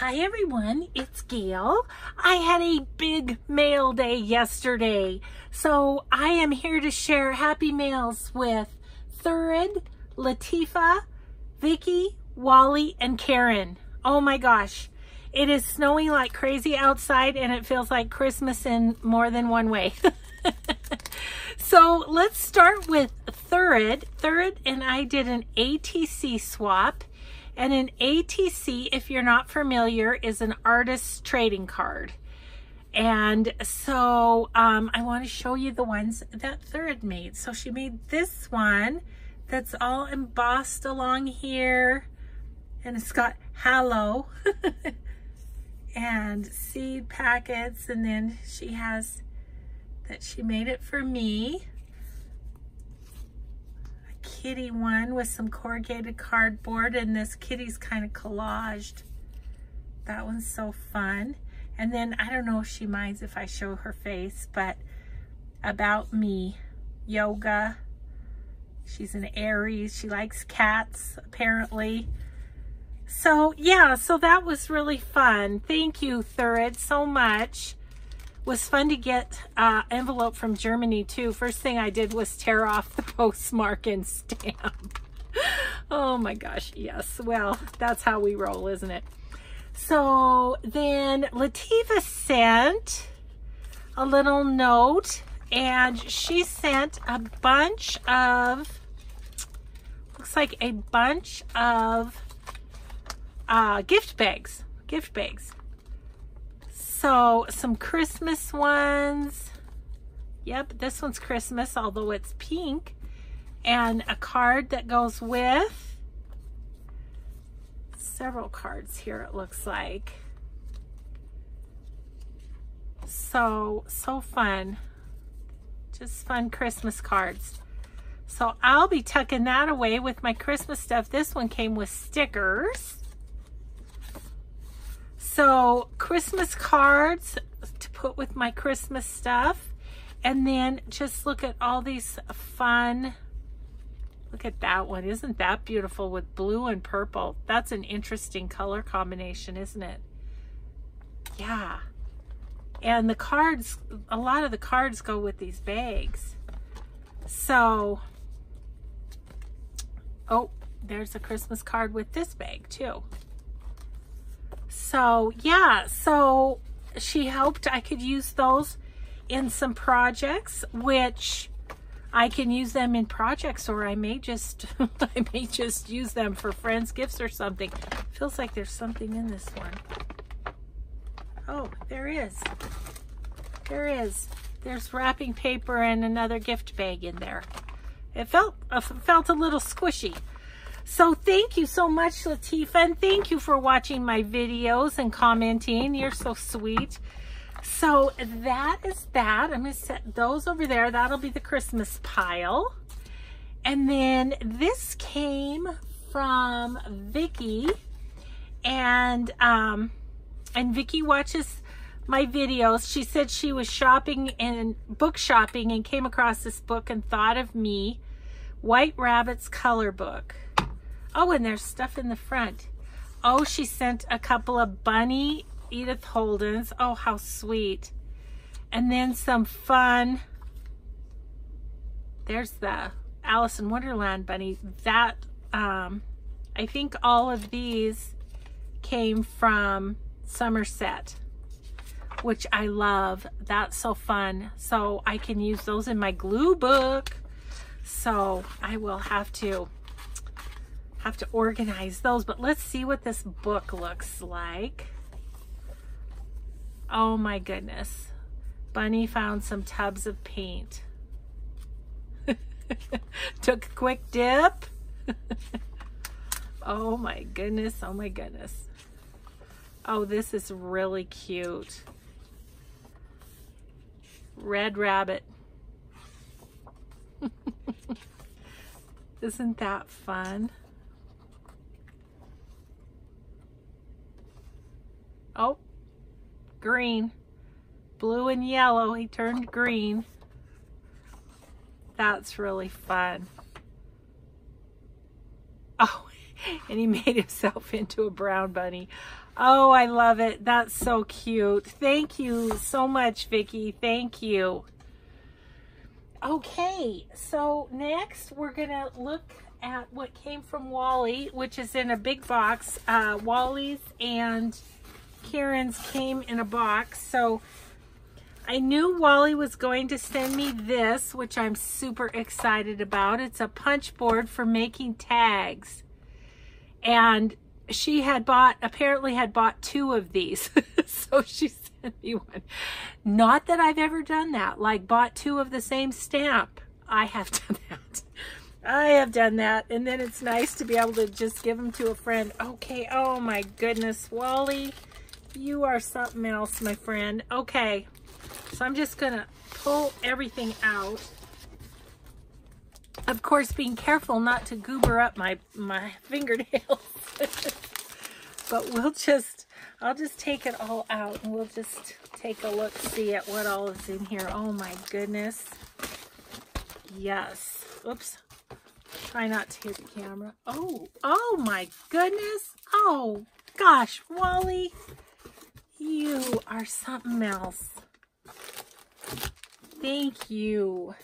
Hi everyone, it's Gayle. I had a big mail day yesterday, so I am here to share happy mails with Thurid, Latifah, Vicki, Wallie, and Karen. Oh my gosh, it is snowing like crazy outside and it feels like Christmas in more than one way. so let's start with Thurid. Thurid and I did an ATC swap and an ATC, if you're not familiar, is an artist's trading card. And so um, I want to show you the ones that Thurid made. So she made this one that's all embossed along here. And it's got hello and seed packets. And then she has that she made it for me kitty one with some corrugated cardboard and this kitty's kind of collaged. That one's so fun. And then I don't know if she minds if I show her face, but about me, yoga. She's an Aries. She likes cats, apparently. So yeah, so that was really fun. Thank you, Thurid, so much was fun to get uh, envelope from Germany too. First thing I did was tear off the postmark and stamp. oh my gosh, yes. Well, that's how we roll, isn't it? So then Latifah sent a little note and she sent a bunch of, looks like a bunch of uh, gift bags, gift bags. So some Christmas ones. Yep, this one's Christmas, although it's pink. And a card that goes with several cards here, it looks like. So, so fun. Just fun Christmas cards. So I'll be tucking that away with my Christmas stuff. This one came with stickers. So Christmas cards to put with my Christmas stuff. And then just look at all these fun, look at that one. Isn't that beautiful with blue and purple? That's an interesting color combination, isn't it? Yeah. And the cards, a lot of the cards go with these bags. So, oh, there's a Christmas card with this bag too. So yeah, so she hoped I could use those in some projects, which I can use them in projects or I may just I may just use them for friends gifts or something. Feels like there's something in this one. Oh, there is. There is. There's wrapping paper and another gift bag in there. It felt uh, felt a little squishy. So thank you so much, Latifah, and thank you for watching my videos and commenting. You're so sweet. So that is that. I'm going to set those over there. That'll be the Christmas pile. And then this came from Vicki. And, um, and Vicki watches my videos. She said she was shopping and book shopping and came across this book and thought of me. White Rabbit's Color Book. Oh, and there's stuff in the front. Oh, she sent a couple of bunny Edith Holdens. Oh, how sweet. And then some fun. There's the Alice in Wonderland bunny. That, um, I think all of these came from Somerset, which I love. That's so fun. So I can use those in my glue book. So I will have to have to organize those, but let's see what this book looks like. Oh my goodness. Bunny found some tubs of paint. Took a quick dip. oh my goodness, oh my goodness. Oh, this is really cute. Red rabbit. Isn't that fun? Oh, green. Blue and yellow. He turned green. That's really fun. Oh, and he made himself into a brown bunny. Oh, I love it. That's so cute. Thank you so much, Vicki. Thank you. Okay, so next we're going to look at what came from Wallie, which is in a big box. Uh, Wallie's and Karen's came in a box. So I knew Wallie was going to send me this, which I'm super excited about. It's a punch board for making tags. And she had bought, apparently had bought two of these. so she sent me one. Not that I've ever done that, like bought two of the same stamp. I have done that. I have done that. And then it's nice to be able to just give them to a friend. Okay. Oh my goodness. Wallie, you are something else, my friend. Okay. So I'm just to pull everything out. Of course, being careful not to goober up my, my fingernails. but we'll just, I'll just take it all out and we'll just take a look, see at what all is in here. Oh my goodness. Yes. Oops. Try not to hit the camera. Oh, oh my goodness. Oh gosh, Wallie, you are something else. Thank you.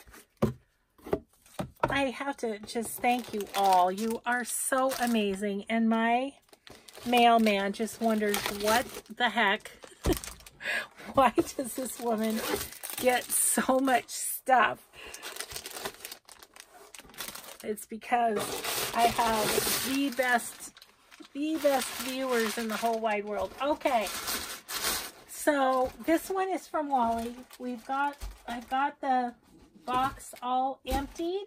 I have to just thank you all. You are so amazing. And my mailman just wonders what the heck. Why does this woman get so much stuff? It's because I have the best, the best viewers in the whole wide world. Okay. So this one is from Wallie. We've got, I've got the box all emptied.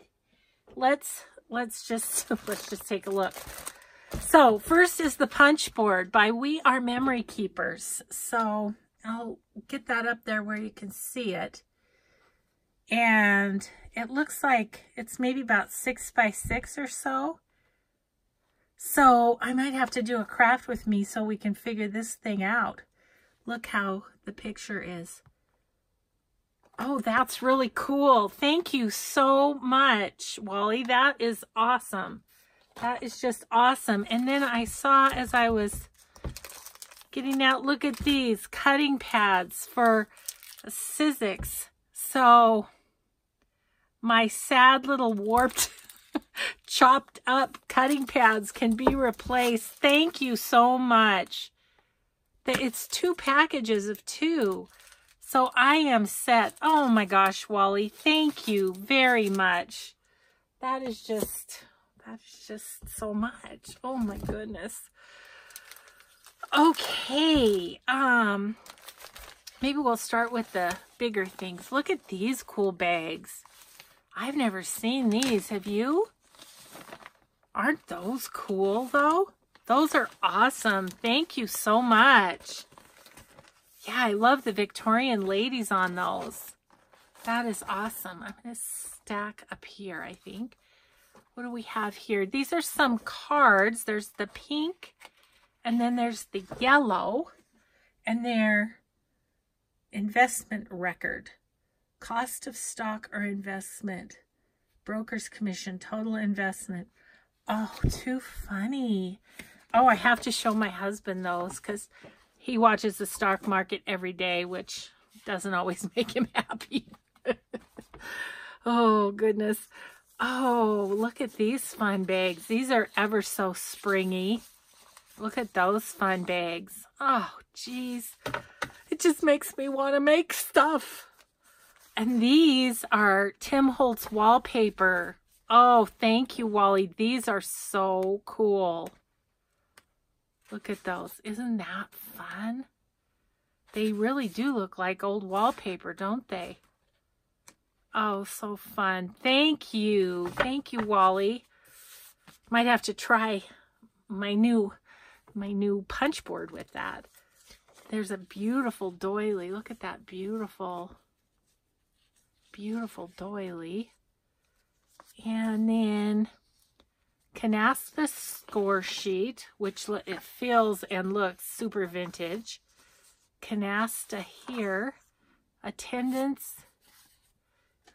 Let's, let's just, let's just take a look. So first is the punch board by We Are Memory Keepers. So I'll get that up there where you can see it. And it looks like it's maybe about six by six or so. So I might have to do a craft with me so we can figure this thing out. Look how the picture is. Oh, that's really cool. Thank you so much, Wallie. That is awesome. That is just awesome. And then I saw as I was getting out, look at these cutting pads for Sizzix. So my sad little warped, chopped up cutting pads can be replaced. Thank you so much it's two packages of two. So I am set. Oh my gosh, Wallie, thank you very much. That is just, that is just so much. Oh my goodness. Okay, um, maybe we'll start with the bigger things. Look at these cool bags. I've never seen these. Have you? Aren't those cool though? Those are awesome. Thank you so much. Yeah, I love the Victorian ladies on those. That is awesome. I'm going to stack up here, I think. What do we have here? These are some cards. There's the pink, and then there's the yellow, and they're investment record. Cost of stock or investment. Broker's commission, total investment. Oh, too funny. Oh, I have to show my husband those because he watches the stock market every day, which doesn't always make him happy. oh, goodness. Oh, look at these fun bags. These are ever so springy. Look at those fun bags. Oh, geez. It just makes me want to make stuff. And these are Tim Holtz wallpaper. Oh, thank you, Wallie. These are so cool. Look at those. Isn't that fun? They really do look like old wallpaper, don't they? Oh, so fun. Thank you. Thank you, Wallie. Might have to try my new my new punch board with that. There's a beautiful doily. Look at that beautiful, beautiful doily. And then Canasta score sheet, which it feels and looks super vintage. Canasta here, attendance,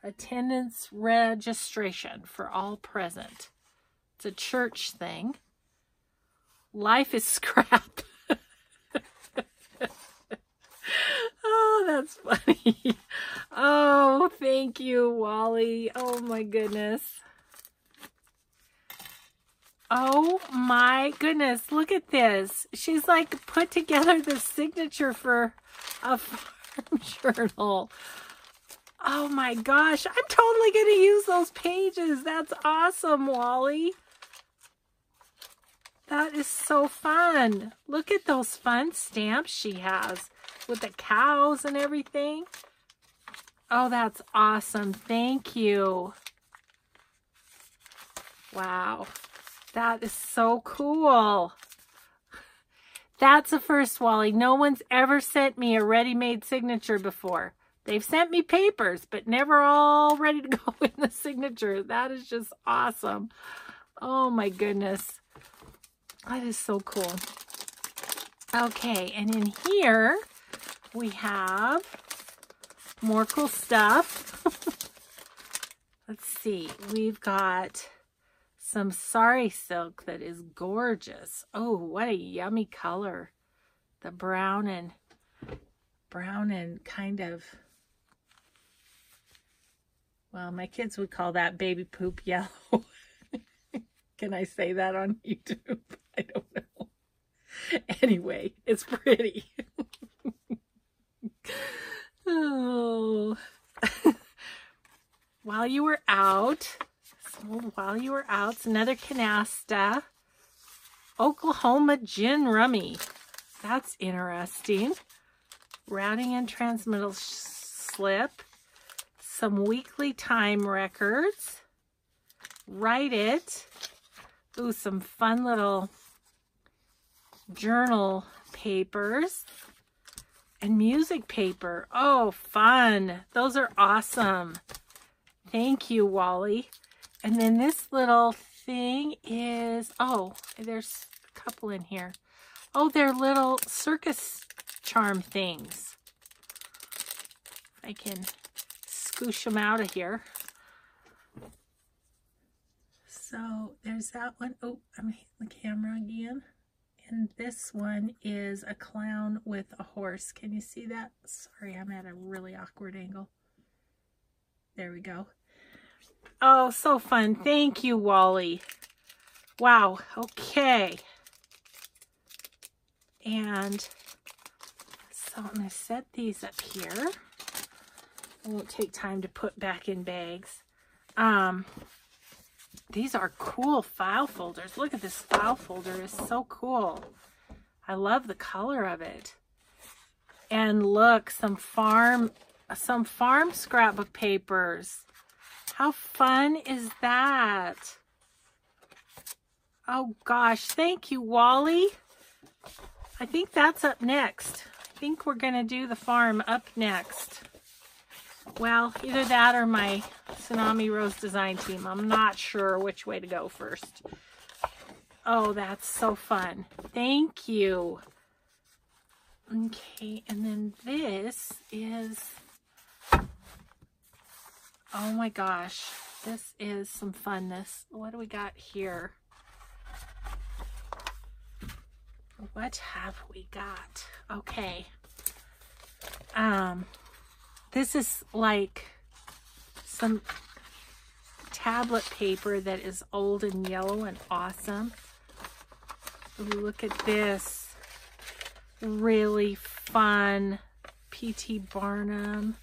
attendance registration for all present. It's a church thing. Life is scrap. oh, that's funny. Oh, thank you, Wallie. Oh my goodness. Oh my goodness, look at this. She's like put together the signature for a farm journal. Oh my gosh, I'm totally going to use those pages. That's awesome, Wallie. That is so fun. Look at those fun stamps she has with the cows and everything. Oh, that's awesome. Thank you. Wow. That is so cool. That's a first, Wallie. No one's ever sent me a ready-made signature before. They've sent me papers, but never all ready to go in the signature. That is just awesome. Oh my goodness. That is so cool. Okay, and in here we have more cool stuff. Let's see. We've got some sari silk that is gorgeous. Oh, what a yummy color. The brown and brown and kind of well, my kids would call that baby poop yellow. Can I say that on YouTube? I don't know. Anyway, it's pretty. oh. while you were out, while you were out, it's another canasta. Oklahoma gin rummy. That's interesting. Routing and transmittal slip. Some weekly time records. Write it. Ooh, some fun little journal papers and music paper. Oh, fun. Those are awesome. Thank you, Wallie. And then this little thing is, oh, there's a couple in here. Oh, they're little circus charm things. I can scoosh them out of here. So there's that one. Oh, I'm hitting the camera again. And this one is a clown with a horse. Can you see that? Sorry, I'm at a really awkward angle. There we go. Oh, so fun. Thank you, Wallie. Wow. Okay. And so I'm going to set these up here. It won't take time to put back in bags. Um, these are cool file folders. Look at this file folder. It's so cool. I love the color of it. And look, some farm, some farm scrapbook papers. How fun is that? Oh gosh, thank you, Wallie. I think that's up next. I think we're going to do the farm up next. Well, either that or my Tsunami Rose design team. I'm not sure which way to go first. Oh, that's so fun. Thank you. Okay, and then this is Oh my gosh, this is some funness. What do we got here? What have we got? Okay. Um, this is like some tablet paper that is old and yellow and awesome. Look at this. Really fun P.T. Barnum.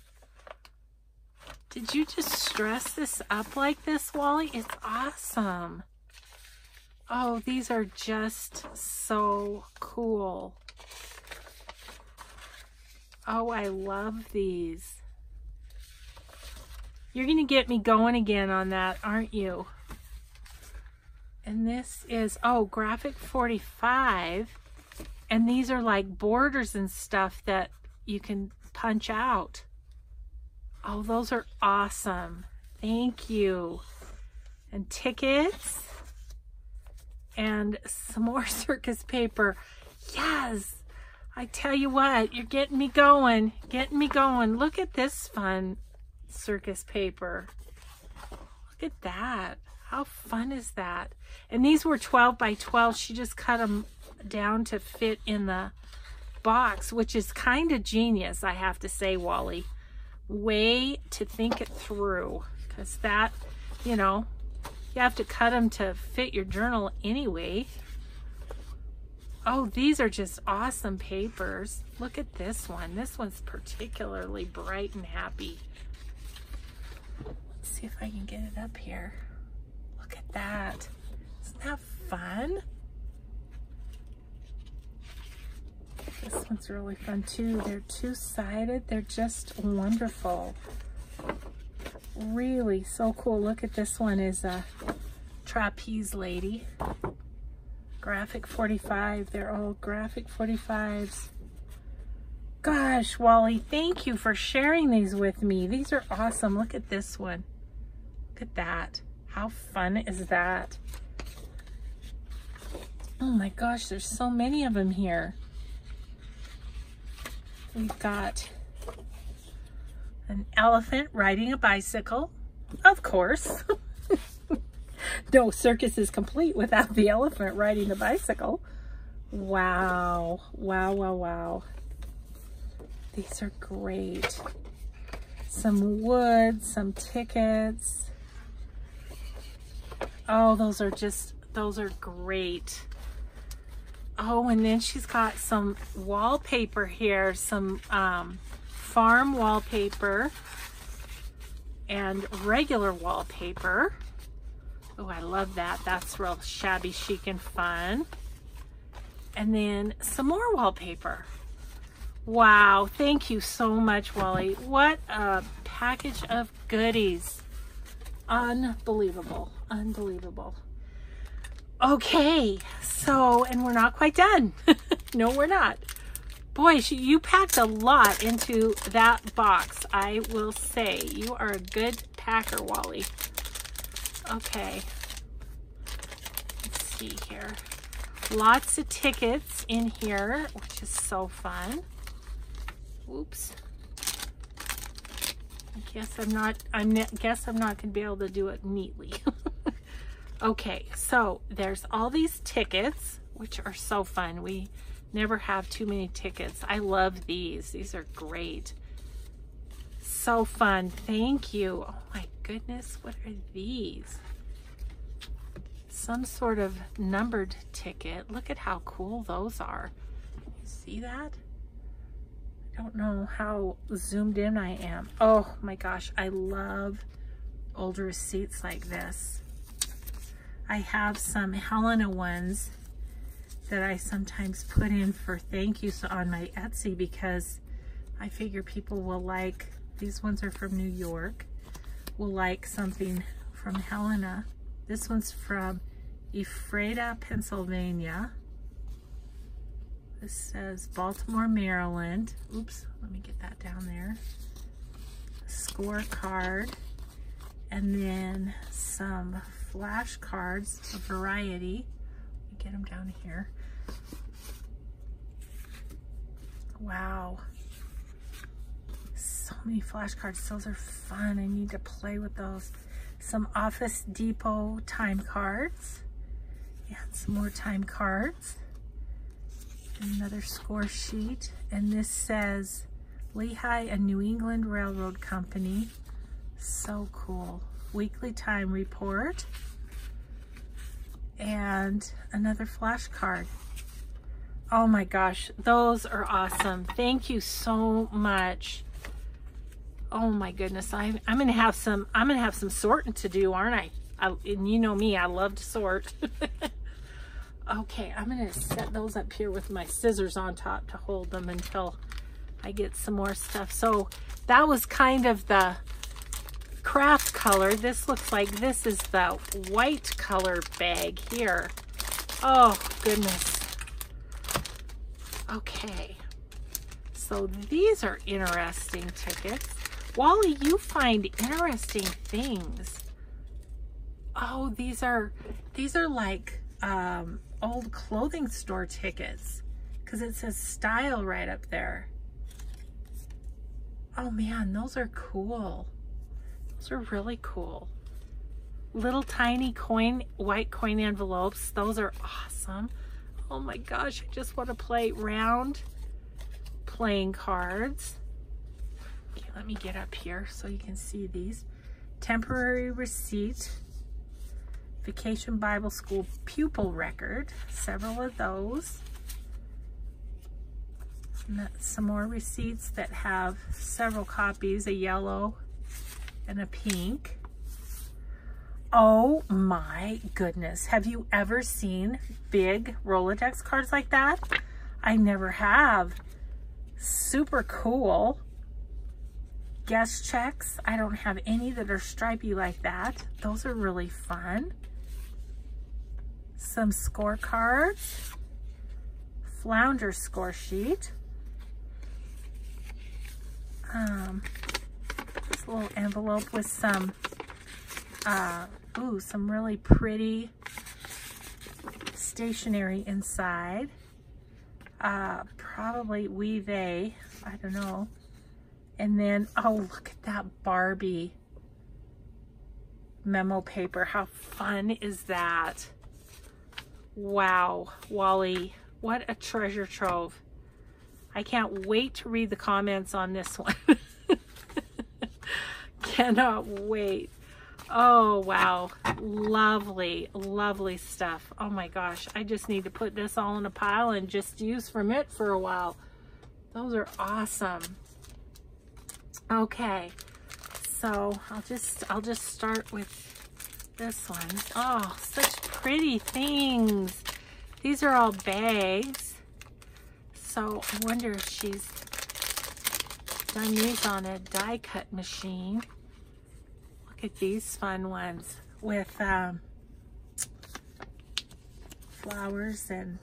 Did you just stress this up like this, Wallie? It's awesome. Oh, these are just so cool. Oh, I love these. You're going to get me going again on that, aren't you? And this is, oh, Graphic 45. And these are like borders and stuff that you can punch out. Oh, those are awesome. Thank you. And tickets. And some more circus paper. Yes. I tell you what, you're getting me going. Getting me going. Look at this fun circus paper. Look at that. How fun is that? And these were 12 by 12. She just cut them down to fit in the box, which is kind of genius, I have to say, Wallie. Way to think it through. Because that, you know, you have to cut them to fit your journal anyway. Oh, these are just awesome papers. Look at this one. This one's particularly bright and happy. Let's see if I can get it up here. Look at that. Isn't that fun? This one's really fun too. They're two-sided. They're just wonderful. Really so cool. Look at this one is a trapeze lady. Graphic 45. They're all graphic 45s. Gosh, Wallie, thank you for sharing these with me. These are awesome. Look at this one. Look at that. How fun is that? Oh my gosh, there's so many of them here. We've got an elephant riding a bicycle, of course. no circus is complete without the elephant riding the bicycle. Wow, wow, wow, wow. These are great. Some wood, some tickets. Oh, those are just, those are great. Oh, and then she's got some wallpaper here, some um, farm wallpaper and regular wallpaper. Oh, I love that. That's real shabby chic and fun. And then some more wallpaper. Wow, thank you so much, Wallie. What a package of goodies. Unbelievable, unbelievable. Okay, so, and we're not quite done. no, we're not. Boy, you packed a lot into that box, I will say. You are a good packer, Wallie. Okay. Let's see here. Lots of tickets in here, which is so fun. Oops. I guess I'm not, I'm guess I'm not going to be able to do it neatly. okay, so there's all these tickets, which are so fun. We never have too many tickets. I love these. These are great. So fun. Thank you. Oh my goodness, what are these? Some sort of numbered ticket. Look at how cool those are. You see that? I don't know how zoomed in I am. Oh my gosh, I love old receipts like this. I have some Helena ones that I sometimes put in for thank yous on my Etsy because I figure people will like, these ones are from New York, will like something from Helena. This one's from Ephrata, Pennsylvania. This says Baltimore, Maryland. Oops, let me get that down there. Scorecard. And then some flashcards, a variety. Get them down here. Wow so many flashcards. Those are fun. I need to play with those. Some Office Depot time cards. And some more time cards. Another score sheet. And this says Lehigh and New England Railroad Company. So cool. Weekly time report. And another flashcard. Oh my gosh, those are awesome. Thank you so much oh my goodness, I, I'm gonna have some, I'm gonna have some sorting to do, aren't I? I and you know me, I love to sort. okay, I'm gonna set those up here with my scissors on top to hold them until I get some more stuff. So that was kind of the craft color. This looks like this is the white color bag here. Oh, goodness. Okay. So these are interesting tickets. Wallie, you find interesting things. Oh, these are, these are like um, old clothing store tickets because it says style right up there. Oh man, those are cool. Those are really cool. Little tiny coin, white coin envelopes. Those are awesome. Oh my gosh, I just want to play round playing cards. Okay, let me get up here so you can see these. Temporary receipt. Vacation Bible School pupil record. Several of those. Some more receipts that have several copies, a yellow and a pink. Oh my goodness. Have you ever seen big Rolodex cards like that? I never have. Super cool. Guest checks. I don't have any that are stripy like that. Those are really fun. Some scorecards. Flounder score sheet. Um, this little envelope with some, uh, ooh, some really pretty stationery inside. Uh, probably we, they, I don't know. And then, oh, look at that Barbie memo paper. How fun is that? Wow, Wallie, what a treasure trove. I can't wait to read the comments on this one. Cannot wait. Oh, wow. Lovely, lovely stuff. Oh my gosh. I just need to put this all in a pile and just use from it for a while. Those are awesome. Okay. So I'll just, I'll just start with this one. Oh, such pretty things. These are all bags. So I wonder if she's done these on a die cut machine. Look at these fun ones with um, flowers and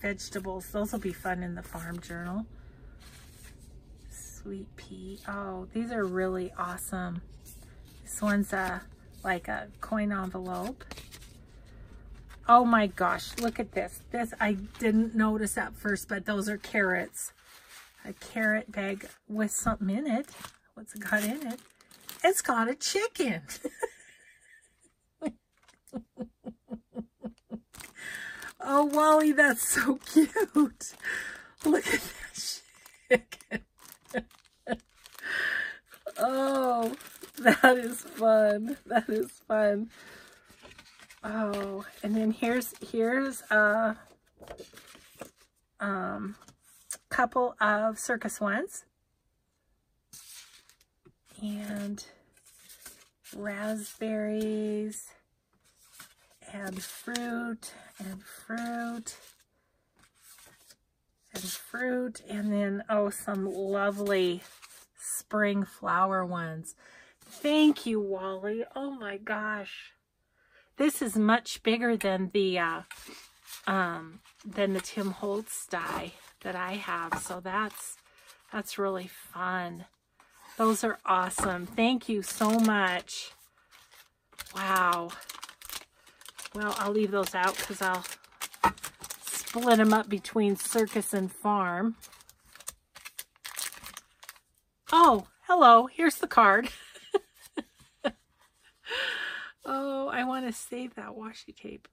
vegetables. Those will be fun in the farm journal. Sweet pea. Oh, these are really awesome. This one's a like a coin envelope. Oh my gosh, look at this. This, I didn't notice at first, but those are carrots. A carrot bag with something in it. What's it got in it? It's got a chicken. oh, Wallie, that's so cute. Look at that chicken. oh, that is fun. That is fun. Oh, and then here's here's a um, couple of circus ones. And raspberries and fruit and fruit and fruit and then oh some lovely spring flower ones thank you wallie oh my gosh this is much bigger than the uh, um, than the Tim Holtz die that I have. So that's that's really fun. Those are awesome. Thank you so much. Wow. Well, I'll leave those out because I'll split them up between circus and farm. Oh, hello. Here's the card. Oh, I want to save that washi tape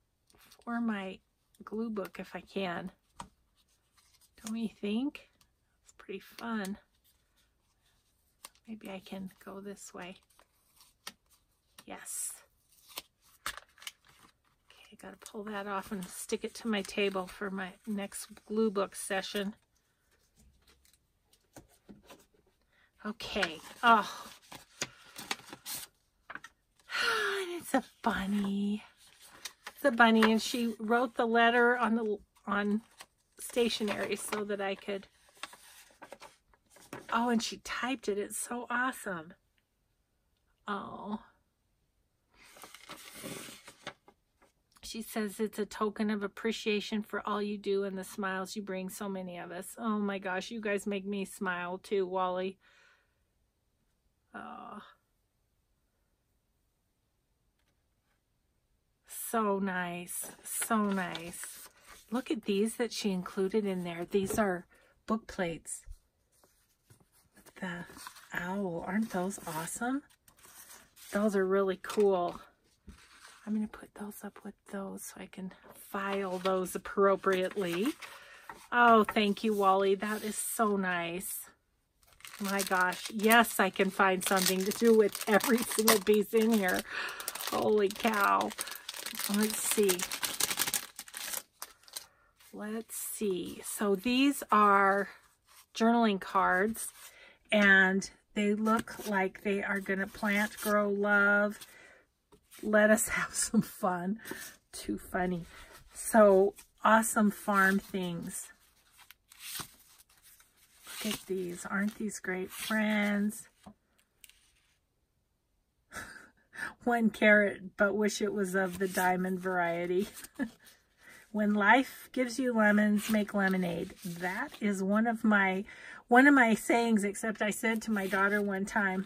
for my glue book if I can. Don't you think? It's pretty fun. Maybe I can go this way. Yes. Okay, I got to pull that off and stick it to my table for my next glue book session. Okay. Oh, it's a bunny. It's a bunny, and she wrote the letter on the on stationery so that I could. Oh, and she typed it. It's so awesome. Oh. She says it's a token of appreciation for all you do and the smiles you bring so many of us. Oh my gosh, you guys make me smile too, Wallie. Oh. so nice. So nice. Look at these that she included in there. These are book plates. The owl. Aren't those awesome? Those are really cool. I'm going to put those up with those so I can file those appropriately. Oh, thank you, Wallie. That is so nice. My gosh. Yes, I can find something to do with every single piece in here. Holy cow. Let's see. Let's see. So these are journaling cards and they look like they are going to plant, grow, love. Let us have some fun. Too funny. So awesome farm things. Look at these. Aren't these great friends? One carrot, but wish it was of the diamond variety. when life gives you lemons, make lemonade. That is one of my one of my sayings, except I said to my daughter one time,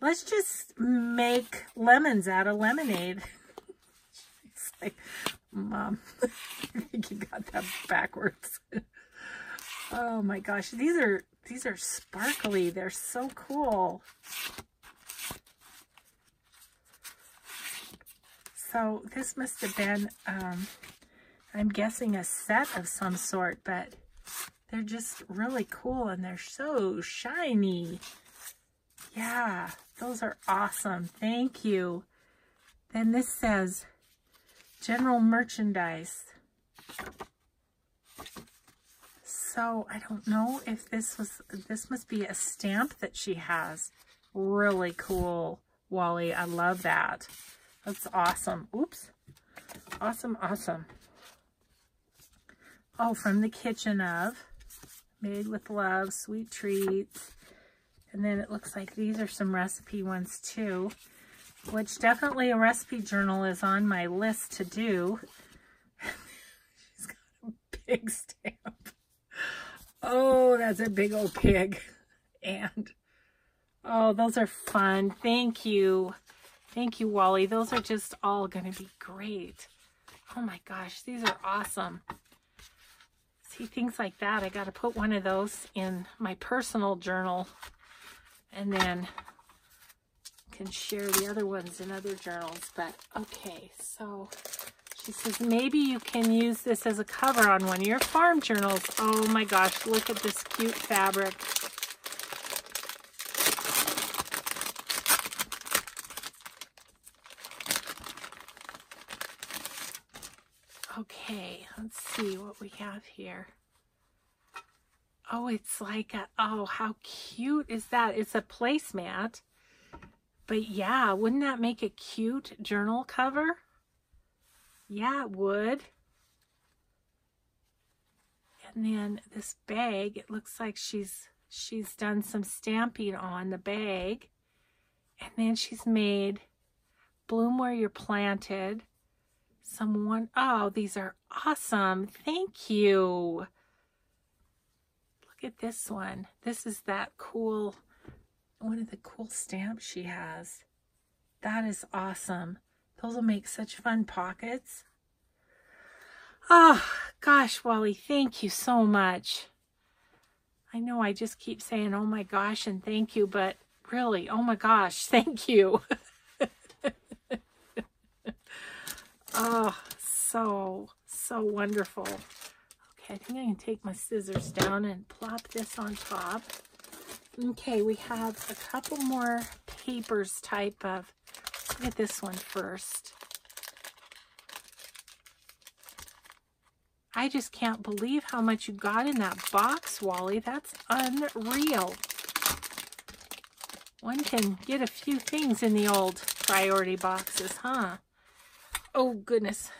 let's just make lemons out of lemonade. She's like, Mom, I think you got that backwards. oh my gosh, these are these are sparkly. They're so cool. So this must have been, um, I'm guessing a set of some sort, but they're just really cool and they're so shiny. Yeah, those are awesome. Thank you. Then this says general merchandise. So I don't know if this was, this must be a stamp that she has. Really cool, Wallie. I love that. That's awesome. Oops. Awesome, awesome. Oh, from the kitchen of Made with Love, Sweet Treats. And then it looks like these are some recipe ones too, which definitely a recipe journal is on my list to do. She's got a big stamp. Oh, that's a big old pig. And, oh, those are fun. Thank you. Thank you, Wallie. Those are just all going to be great. Oh my gosh, these are awesome. Things like that. I got to put one of those in my personal journal and then can share the other ones in other journals. But okay, so she says, maybe you can use this as a cover on one of your farm journals. Oh my gosh, look at this cute fabric. Okay, let's see what we have here. Oh, it's like a, oh, how cute is that? It's a placemat. But yeah, wouldn't that make a cute journal cover? Yeah, it would. And then this bag, it looks like she's she's done some stamping on the bag. And then she's made bloom where you're planted. Someone, oh, these are awesome. Thank you. Look at this one. This is that cool, one of the cool stamps she has. That is awesome. Those will make such fun pockets. Oh, gosh, Wallie, thank you so much. I know I just keep saying, oh my gosh, and thank you, but really, oh my gosh, thank you. Oh, so, so wonderful. Okay, I think I can take my scissors down and plop this on top. Okay, we have a couple more papers type of look at this one first. I just can't believe how much you got in that box, Wallie. That's unreal. One can get a few things in the old priority boxes, huh? Oh, goodness.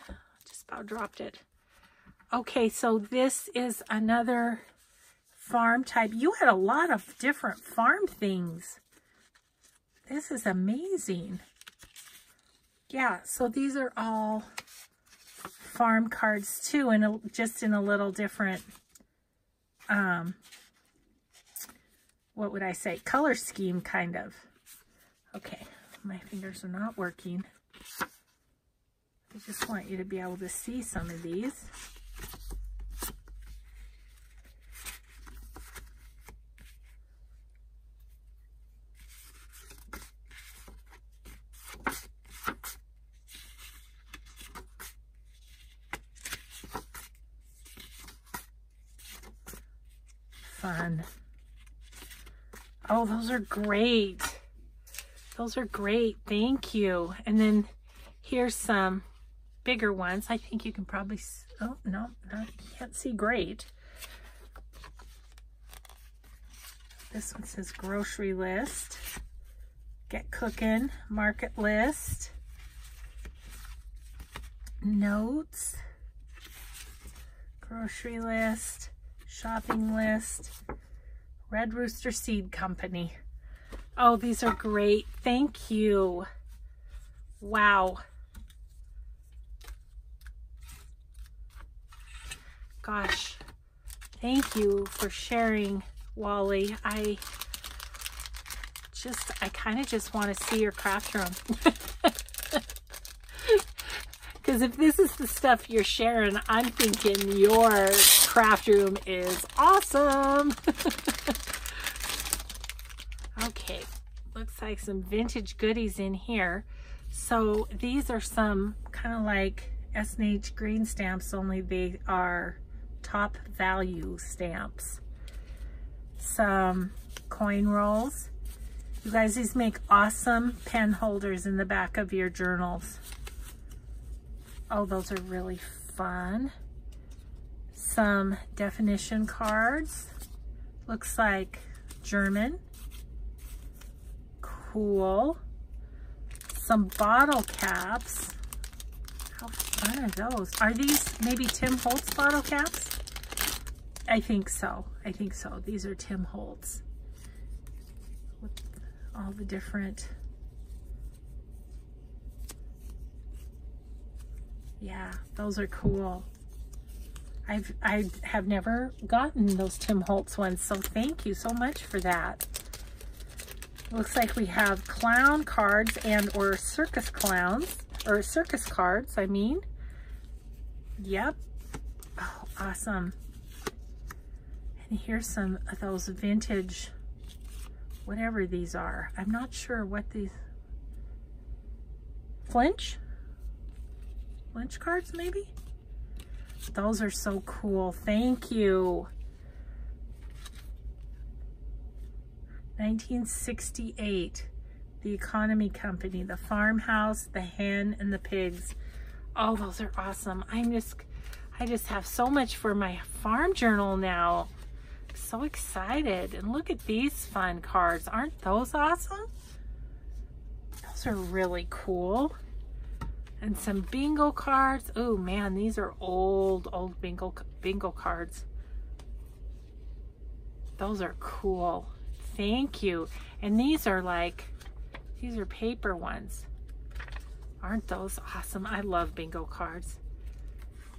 Just about dropped it. Okay, so this is another farm type. You had a lot of different farm things. This is amazing yeah, so these are all farm cards too, and just in a little different, um, what would I say, color scheme kind of. Okay, my fingers are not working. I just want you to be able to see some of these. fun. Oh, those are great. Those are great. Thank you. And then here's some bigger ones. I think you can probably, oh, no, I can't see great. This one says grocery list. Get cooking, market list, notes, grocery list, shopping list, Red Rooster Seed Company. Oh, these are great. Thank you. Wow. Gosh, thank you for sharing, Wallie. I just, I kind of just want to see your craft room. Because if this is the stuff you're sharing, I'm thinking your craft room is awesome. okay, looks like some vintage goodies in here. So these are some kind of like S&H green stamps, only they are top value stamps. Some coin rolls. You guys, these make awesome pen holders in the back of your journals. Oh, those are really fun. Some definition cards. Looks like German. Cool. Some bottle caps. How fun are those? Are these maybe Tim Holtz bottle caps? I think so. I think so. These are Tim Holtz. With all the different... Yeah, those are cool. I've, I have never gotten those Tim Holtz ones, so thank you so much for that. Looks like we have clown cards and or circus clowns, or circus cards, I mean. Yep. Oh, awesome. And here's some of those vintage, whatever these are. I'm not sure what these, flinch? Flinch cards maybe? Those are so cool. Thank you. 1968. The Economy Company, the farmhouse, the hen, and the pigs. Oh, those are awesome. I'm just, I just have so much for my farm journal now so excited. And look at these fun cards. Aren't those awesome? Those are really cool. And some bingo cards. Oh man, these are old, old bingo, bingo cards. Those are cool. Thank you. And these are like, these are paper ones. Aren't those awesome? I love bingo cards.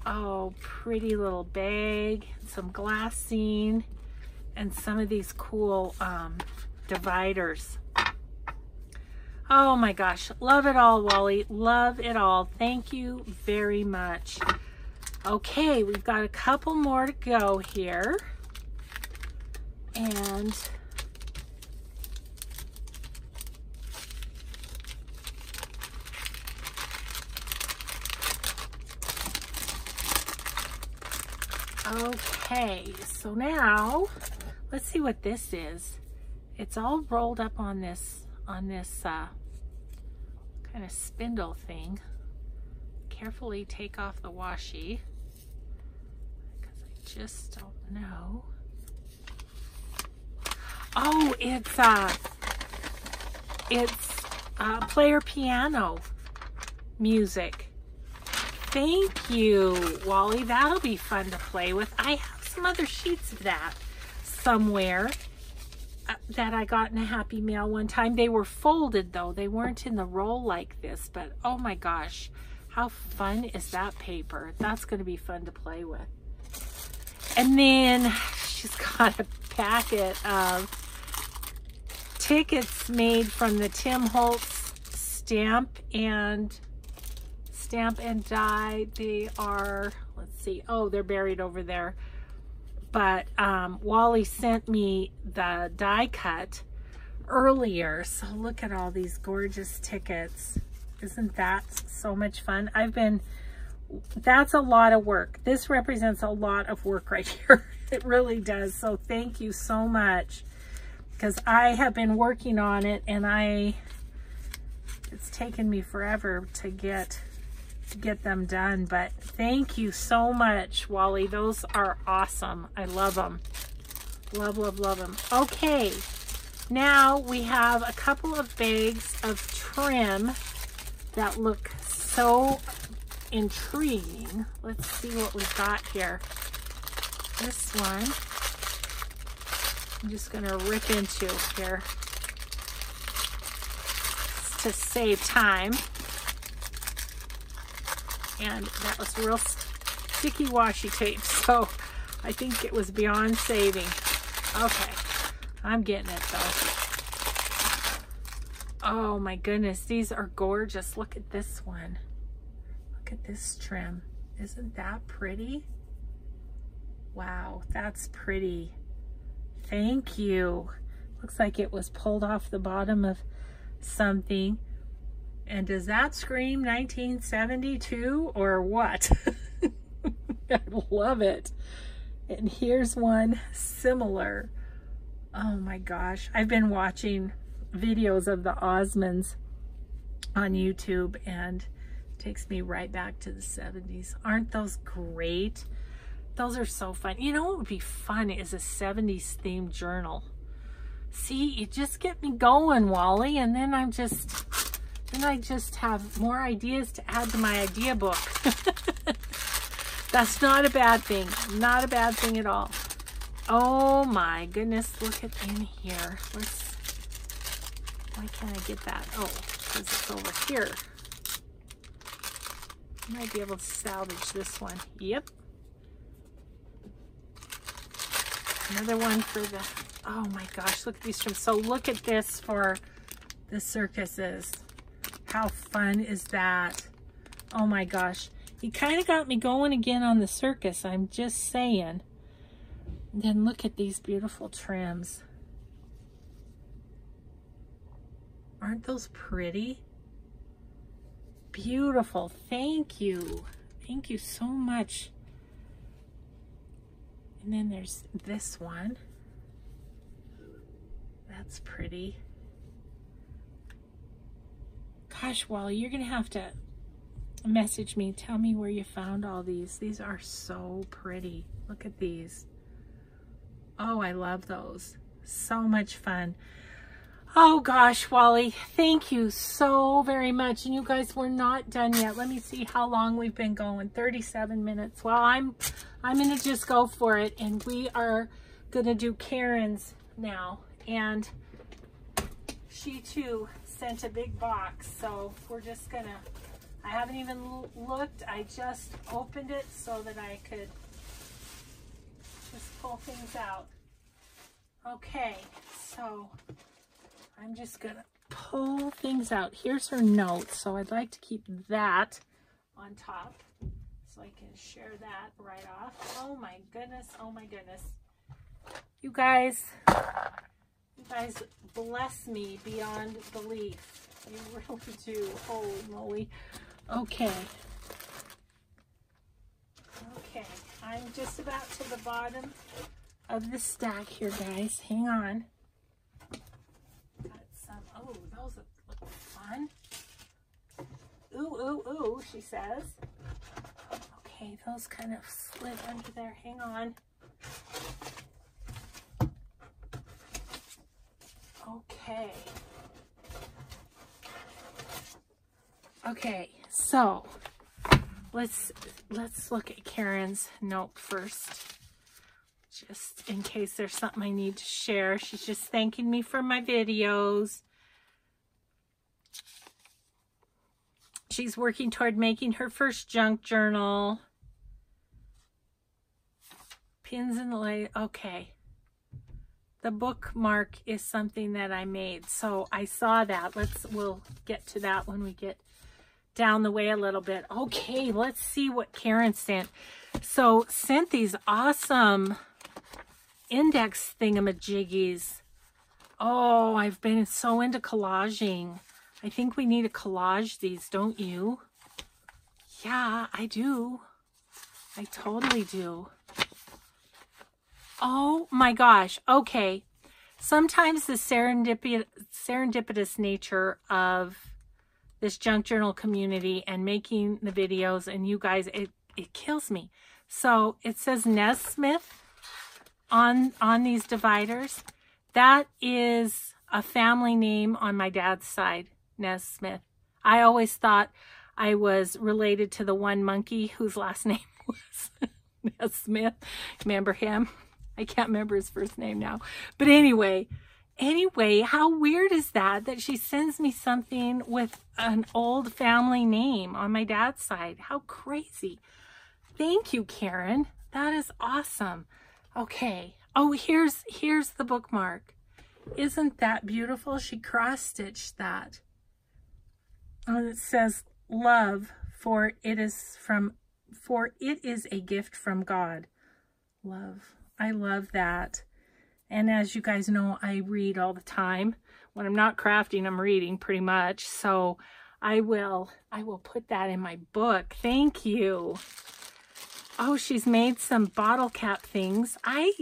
Oh, pretty little bag, some glassine and some of these cool um, dividers. Oh my gosh, love it all, Wallie. Love it all. Thank you very much. Okay, we've got a couple more to go here. And Okay, so now Let's see what this is. It's all rolled up on this, on this uh, kind of spindle thing. Carefully take off the washi because I just don't know. Oh, it's uh, it's uh, player piano music. Thank you, Wallie. That'll be fun to play with. I have some other sheets of that somewhere uh, that I got in a Happy Mail one time. They were folded though. They weren't in the roll like this, but oh my gosh, how fun is that paper? That's going to be fun to play with. And then she's got a packet of tickets made from the Tim Holtz stamp and stamp and die. They are, let's see, oh, they're buried over there but um, Wallie sent me the die cut earlier. So look at all these gorgeous tickets. Isn't that so much fun? I've been, that's a lot of work. This represents a lot of work right here. It really does. So thank you so much. Because I have been working on it and I, it's taken me forever to get to get them done. But thank you so much, Wallie. Those are awesome. I love them. Love, love, love them. Okay. Now we have a couple of bags of trim that look so intriguing. Let's see what we've got here. This one, I'm just going to rip into here to save time. And that was real sticky washi tape, so I think it was beyond saving. Okay, I'm getting it though. Oh my goodness, these are gorgeous. Look at this one. Look at this trim. Isn't that pretty? Wow, that's pretty. Thank you. Looks like it was pulled off the bottom of something. And does that scream 1972 or what? I love it. And here's one similar. Oh my gosh. I've been watching videos of the Osmonds on YouTube and takes me right back to the 70s. Aren't those great? Those are so fun. You know what would be fun is a 70s themed journal. See, you just get me going, Wallie, and then I'm just, then I just have more ideas to add to my idea book. That's not a bad thing. Not a bad thing at all. Oh my goodness, look at in here. Let's why can't I get that? Oh, because it's over here. I might be able to salvage this one. Yep. Another one for the, oh my gosh, look at these trims. So look at this for the circuses. How fun is that? Oh my gosh. You kind of got me going again on the circus. I'm just saying. Then look at these beautiful trims. Aren't those pretty? Beautiful. Thank you. Thank you so much. And then there's this one. That's pretty. Gosh, Wallie, you're going to have to message me. Tell me where you found all these. These are so pretty. Look at these. Oh, I love those. So much fun. Oh gosh, Wallie, thank you so very much. And you guys, we're not done yet. Let me see how long we've been going. 37 minutes. Well, I'm I'm gonna just go for it. And we are gonna do Karen's now. And she too sent a big box. So we're just gonna, I haven't even looked. I just opened it so that I could just pull things out. Okay, so I'm just gonna pull things out. Here's her notes, so I'd like to keep that on top so I can share that right off. Oh my goodness, oh my goodness. You guys, guys bless me beyond belief. You really do. Holy moly. Okay. Okay, I'm just about to the bottom of the stack here, guys. Hang on. Got some. Oh, those look fun. Ooh, ooh, ooh, she says. Okay, those kind of slid under there. Hang on. Okay. Okay, so let's let's look at Karen's note first just in case there's something I need to share. She's just thanking me for my videos. She's working toward making her first junk journal. Pins in the light. Okay. The bookmark is something that I made. So I saw that. Let's, we'll get to that when we get down the way a little bit. Okay, let's see what Karen sent. So sent these awesome index thingamajiggies. Oh, I've been so into collaging. I think we need to collage these, don't you? Yeah, I do. I totally do. Oh my gosh. Okay. Sometimes the serendipitous, serendipitous nature of this junk journal community and making the videos and you guys, it, it kills me. So it says Nesmith on, on these dividers. That is a family name on my dad's side, Nesmith. I always thought I was related to the one Monkee whose last name was Nesmith. Remember him? I can't remember his first name now. But anyway, anyway, how weird is that, that she sends me something with an old family name on my dad's side? How crazy. Thank you, Karen. That is awesome. Okay. Oh, here's, here's the bookmark. Isn't that beautiful? She cross-stitched that. Oh, it says love, for it is from, for it is a gift from God. Love. I love that. And as you guys know, I read all the time. When I'm not crafting, I'm reading pretty much. So I will, I will put that in my book. Thank you. Oh, she's made some bottle cap things. I,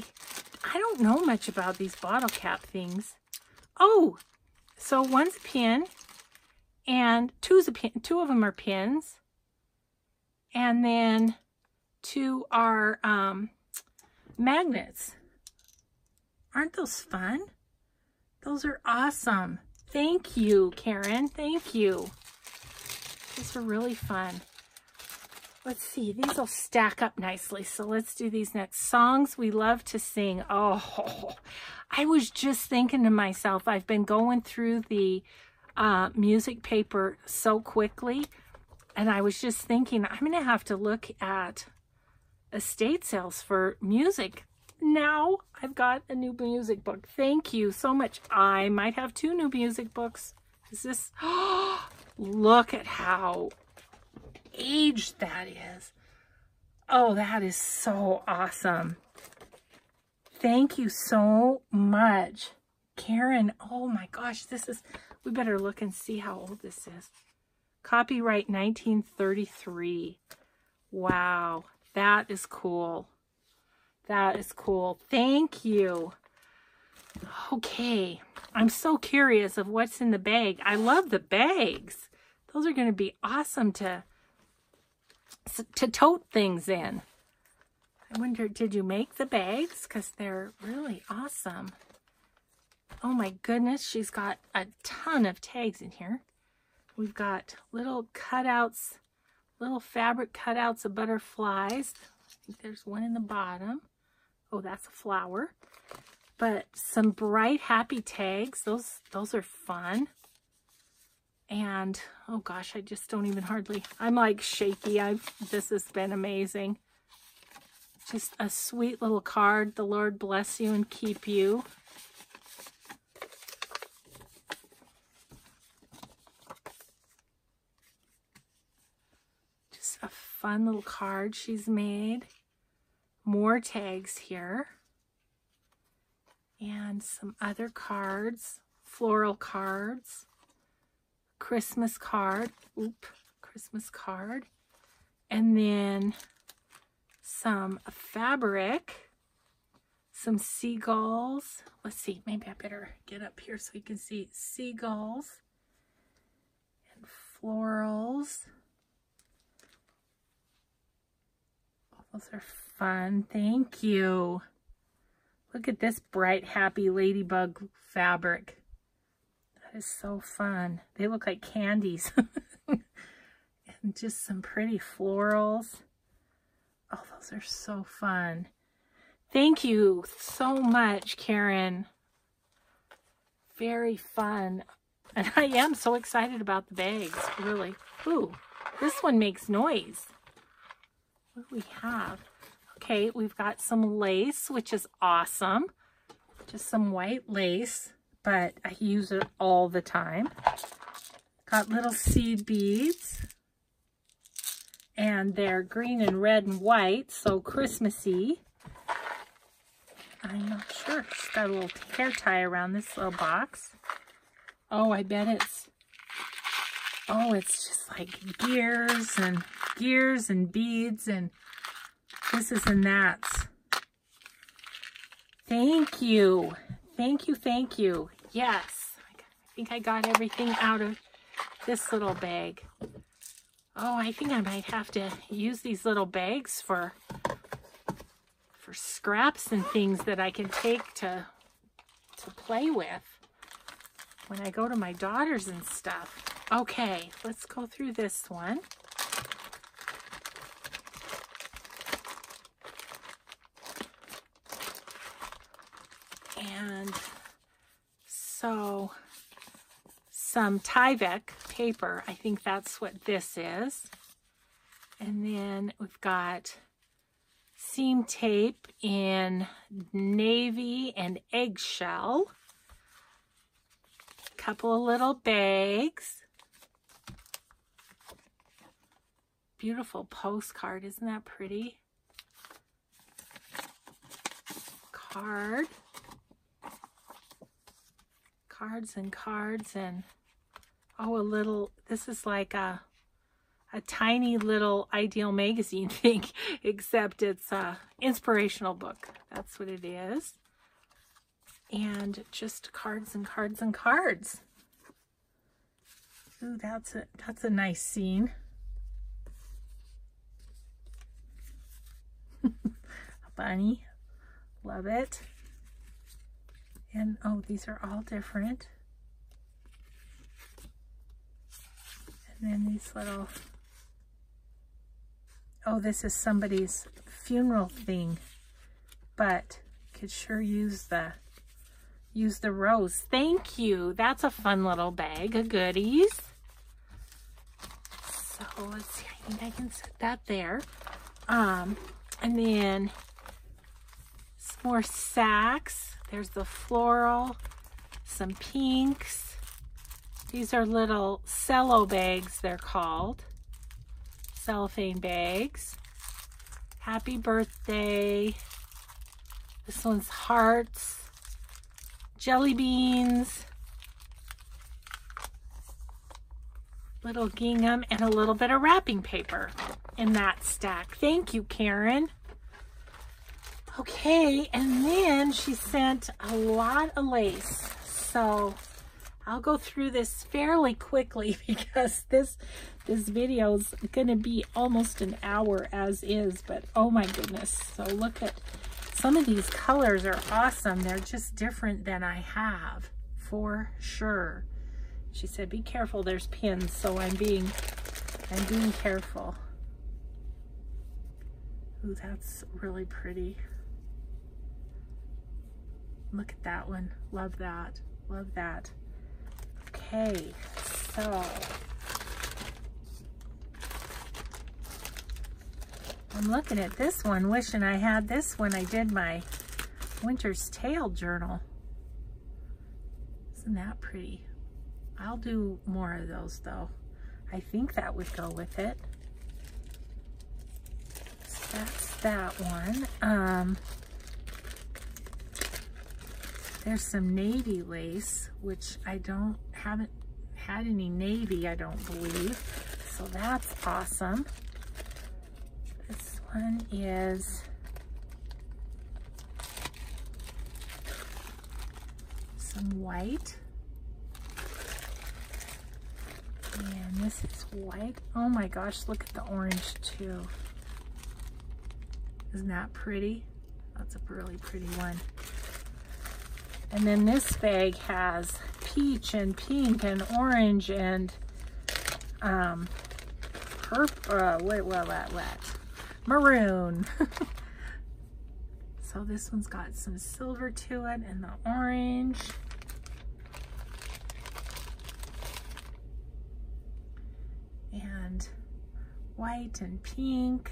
I don't know much about these bottle cap things. Oh, so one's a pin and two's a pin, two of them are pins. And then two are, um, magnets. Aren't those fun? Those are awesome. Thank you, Karen. Thank you. These are really fun. Let's see. These will stack up nicely. So let's do these next. Songs we love to sing. Oh, I was just thinking to myself, I've been going through the uh, music paper so quickly. And I was just thinking, I'm going to have to look at estate sales for music. Now I've got a new music book. Thank you so much. I might have two new music books. Is this, oh, look at how aged that is. Oh, that is so awesome. Thank you so much. Karen, oh my gosh, this is, we better look and see how old this is. Copyright 1933. Wow. That is cool. That is cool. Thank you. Okay. I'm so curious of what's in the bag. I love the bags. Those are going to be awesome to, to tote things in. I wonder, did you make the bags? Because they're really awesome. Oh my goodness, she's got a ton of tags in here. We've got little cutouts little fabric cutouts of butterflies. I think there's one in the bottom. Oh, that's a flower. But some bright, happy tags. Those, those are fun. And, oh gosh, I just don't even hardly, I'm like shaky. I've, this has been amazing. Just a sweet little card. The Lord bless you and keep you. Fun little card she's made. More tags here. And some other cards, floral cards, Christmas card, oop, Christmas card. And then some fabric, some seagulls. Let's see, maybe I better get up here so you can see seagulls and florals. Those are fun. Thank you. Look at this bright, happy ladybug fabric. That is so fun. They look like candies. and just some pretty florals. Oh, those are so fun. Thank you so much, Karen. Very fun. And I am so excited about the bags, really. Ooh, this one makes noise. What do we have? Okay, we've got some lace, which is awesome. Just some white lace, but I use it all the time. Got little seed beads. And they're green and red and white, so Christmassy. I'm not sure. She's got a little hair tie around this little box. Oh, I bet it's, oh, it's just like gears and gears and beads and this is and that's. Thank you. Thank you, thank you. Yes, I think I got everything out of this little bag. Oh, I think I might have to use these little bags for for scraps and things that I can take to to play with when I go to my daughters and stuff. Okay, let's go through this one. And so some Tyvek paper. I think that's what this is. And then we've got seam tape in navy and eggshell. A couple of little bags. Beautiful postcard. Isn't that pretty? Card. Cards and cards and oh, a little, this is like a, a tiny little Ideal magazine thing, except it's a inspirational book. That's what it is. And just cards and cards and cards. Ooh, that's a, that's a nice scene. bunny. Love it. And, oh, these are all different. And then these little, oh, this is somebody's funeral thing, but could sure use the, use the rose. Thank you. That's a fun little bag of goodies. So let's see, I think I can set that there. Um, and then some more sacks. There's the floral, some pinks, these are little cello bags, they're called. Cellophane bags. Happy birthday. This one's hearts. Jelly beans. Little gingham and a little bit of wrapping paper in that stack. Thank you, Karen. Okay, and then she sent a lot of lace. So I'll go through this fairly quickly because this this video is going to be almost an hour as is, but oh my goodness. So look at, some of these colors are awesome. They're just different than I have, for sure. She said, be careful, there's pins, so I'm being, I'm being careful. Ooh, that's really pretty. Look at that one. Love that. Love that. Okay, so I'm looking at this one, wishing I had this when I did my Winter's Tale journal. Isn't that pretty? I'll do more of those though. I think that would go with it. So that's that one. Um, there's some navy lace, which I don't, haven't had any navy, I don't believe. So that's awesome. This one is some white. And this is white. Oh my gosh, look at the orange too. Isn't that pretty? That's a really pretty one. And then this bag has peach and pink and orange and um, purple, uh, wait, well, that, what? Maroon. so this one's got some silver to it and the orange. And white and pink.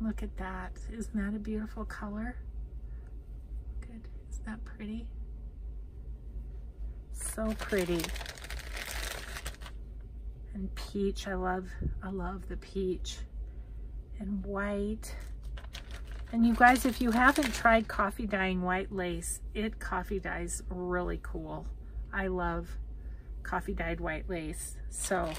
Look at that. Isn't that a beautiful color? Good. Isn't that pretty? So pretty. And peach. I love, I love the peach. And white. And you guys, if you haven't tried coffee dyeing white lace, it coffee dyes really cool. I love coffee dyed white lace. So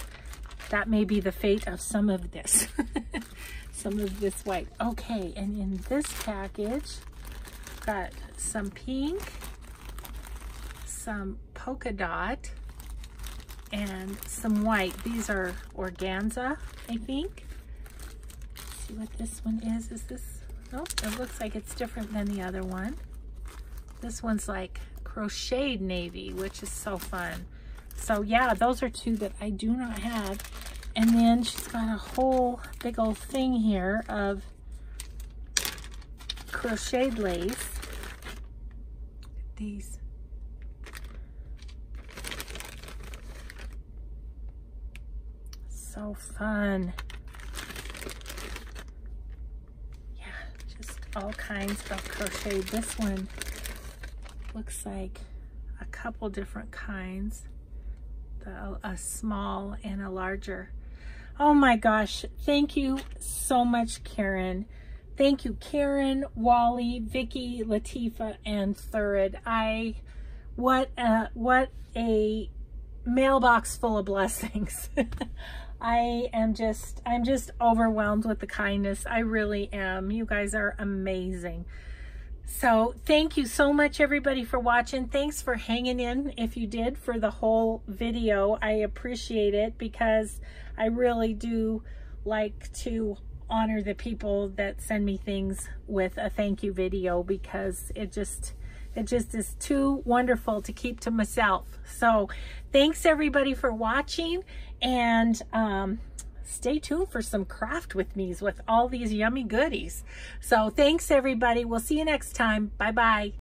that may be the fate of some of this. some of this white. Okay, and in this package, got some pink, some polka dot, and some white. These are organza, I think. Let's see what this one is. Is this, nope, it looks like it's different than the other one. This one's like crocheted navy, which is so fun. So yeah, those are two that I do not have. And then she's got a whole big old thing here of crocheted lace. These. So fun. Yeah, just all kinds of crochet. This one looks like a couple different kinds. The, a small and a larger. Oh my gosh, thank you so much, Karen. Thank you, Karen, Wallie, Vicki, Latifah, and Thurid. I, what a, what a mailbox full of blessings. I am just, I'm just overwhelmed with the kindness. I really am. You guys are amazing. So thank you so much everybody for watching. Thanks for hanging in if you did for the whole video. I appreciate it because I really do like to honor the people that send me things with a thank you video because it just it just is too wonderful to keep to myself. So thanks everybody for watching and um, stay tuned for some craft with me's with all these yummy goodies. So thanks everybody. We'll see you next time. Bye-bye.